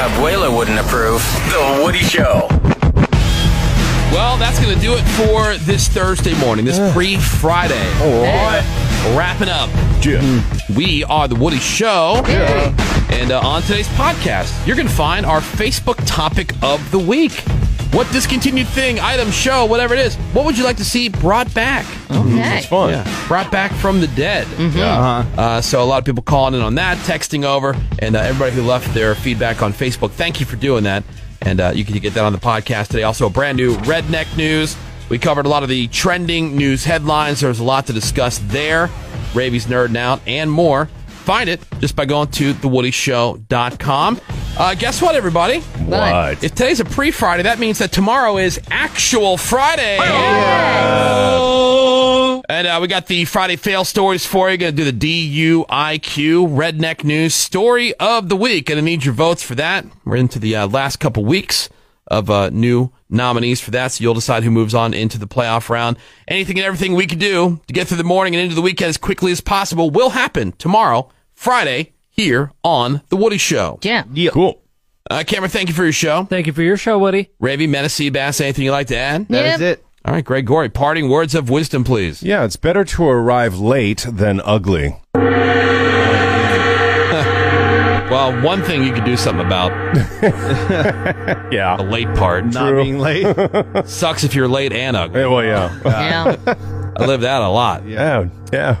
Abuela wouldn't approve. The Woody Show. Well, that's going to do it for this Thursday morning, this pre Friday. All right. Wrapping up. Yeah. We are The Woody Show. And uh, on today's podcast, you're going to find our Facebook topic of the week. What discontinued thing, item, show, whatever it is, what would you like to see brought back? Okay. It's fun. Yeah, brought back from the dead. Uh-huh. Uh, so a lot of people calling in on that, texting over, and uh, everybody who left their feedback on Facebook, thank you for doing that. And uh, you can get that on the podcast today. Also, a brand new Redneck News. We covered a lot of the trending news headlines. There's a lot to discuss there. Ravy's Nerding Out and more. Find it just by going to thewoodyshow.com. Uh, guess what, everybody? What? If today's a pre-Friday, that means that tomorrow is actual Friday. And uh, we got the Friday fail stories for you. Going to do the DUIQ Redneck News Story of the Week. Going to need your votes for that. We're into the uh, last couple weeks of uh, new nominees for that, so you'll decide who moves on into the playoff round. Anything and everything we can do to get through the morning and into the weekend as quickly as possible will happen tomorrow, Friday, here on The Woody Show. Yeah. yeah. Cool. Uh, Cameron, thank you for your show. Thank you for your show, Woody. Ravy, Menace, Bass, anything you'd like to add? That is it. All right, Greg Gorey, parting words of wisdom, please. Yeah, it's better to arrive late than ugly. Well, one thing you could do something about yeah. the late part. Not being late. Sucks if you're late and ugly. Yeah, well, yeah. Yeah. I live that a lot. Yeah. Oh, yeah.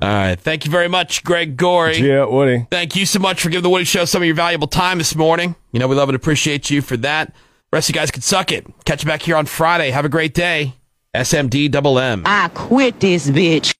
All right. Thank you very much, Greg Gorey. Yeah, Woody. Thank you so much for giving the Woody Show some of your valuable time this morning. You know, we love and appreciate you for that. rest of you guys can suck it. Catch you back here on Friday. Have a great day. SMD double M. I quit this bitch.